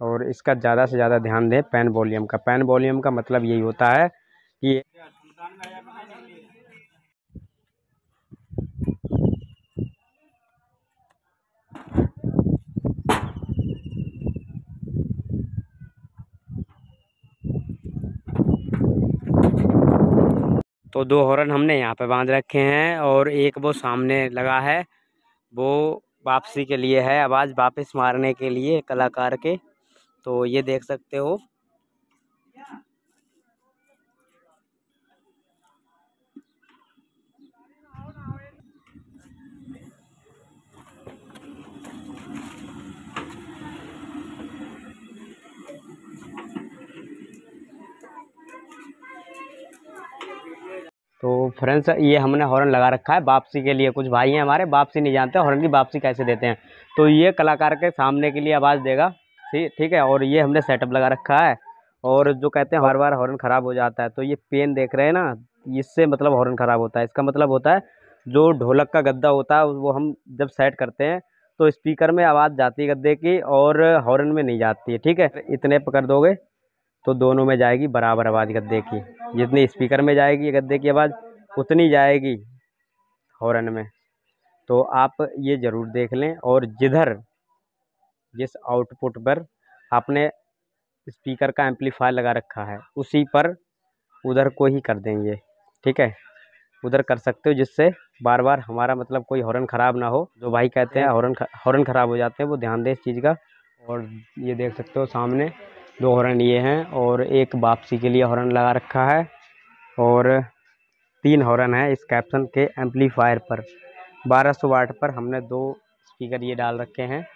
और इसका ज़्यादा से ज़्यादा ध्यान दें पेन वॉल्यूम का। पेन वॉल्यूम का मतलब यही होता है कि तो दो हॉर्न हमने यहाँ पे बाँध रखे हैं और एक वो सामने लगा है, वो वापसी के लिए है। आवाज़ वापस मारने के लिए कलाकार के तो ये देख सकते हो। तो फ्रेंड्स, ये हमने हॉर्न लगा रखा है वापसी के लिए। कुछ भाई हैं हमारे, वापसी नहीं जानते, हॉर्न की वापसी कैसे देते हैं। तो ये कलाकार के सामने के लिए आवाज़ देगा। ठीक ठीक है, और ये हमने सेटअप लगा रखा है, और जो कहते हैं, हर बार हॉर्न ख़राब हो जाता है तो ये पेन देख रहे हैं ना, इससे मतलब हॉर्न ख़राब होता है। इसका मतलब होता है, जो ढोलक का गद्दा होता है, वो हम जब सेट करते हैं तो स्पीकर में आवाज़ जाती है गद्दे की, और हॉर्न में नहीं जाती है, ठीक है? इतने पकड़ दोगे तो दोनों में जाएगी बराबर आवाज़ गद्दे की। जितनी स्पीकर में जाएगी गद्दे की आवाज़, उतनी जाएगी हॉर्न में। तो आप ये ज़रूर देख लें, और जिधर जिस आउटपुट पर आपने स्पीकर का एम्पलीफायर लगा रखा है, उसी पर उधर को ही कर देंगे, ठीक है? उधर कर सकते हो, जिससे बार बार हमारा मतलब कोई हॉर्न ख़राब ना हो। जो भाई कहते हैं, हॉर्न हॉर्न ख़राब हो जाते हैं, वो ध्यान दें इस चीज़ का। और ये देख सकते हो, सामने दो हॉर्न ये हैं और एक वापसी के लिए हॉर्न लगा रखा है और तीन हॉर्न है इस कैप्सन के एम्पलीफायर पर। 1200 वाट पर हमने दो स्पीकर ये डाल रखे हैं।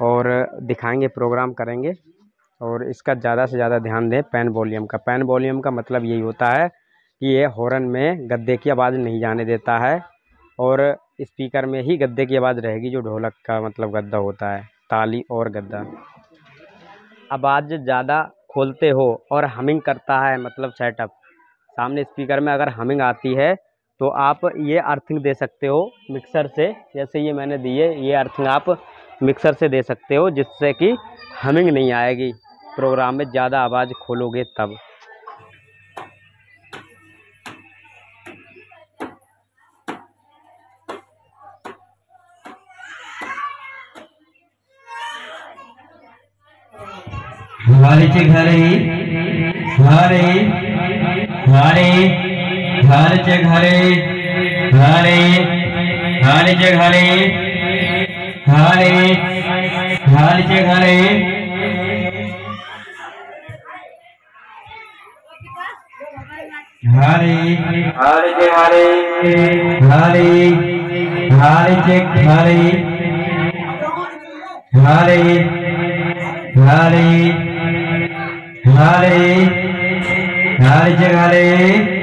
और दिखाएँगे प्रोग्राम करेंगे। और इसका ज़्यादा से ज़्यादा ध्यान दें पेन वॉल्यूम का। पेन वॉल्यूम का मतलब यही होता है कि ये हॉर्न में गद्दे की आवाज़ नहीं जाने देता है और स्पीकर में ही गद्दे की आवाज़ रहेगी, जो ढोलक का मतलब गद्दा होता है, ताली और गद्दा। आवाज़ ज़्यादा खोलते हो और हमिंग करता है मतलब सेटअप सामने स्पीकर में अगर हमिंग आती है तो आप ये अर्थिंग दे सकते हो मिक्सर से। जैसे ये मैंने दी है ये अर्थिंग आप मिक्सर से दे सकते हो, जिससे कि हमिंग नहीं आएगी। प्रोग्राम में ज़्यादा आवाज़ खोलोगे तब। घरचे घरे घरे घरे घरचे घरे घरे घरचे घरे घरे घरचे घरे घरे घरचे घरे घरे घरचे घरे घरे घरे घरे घरचे घरे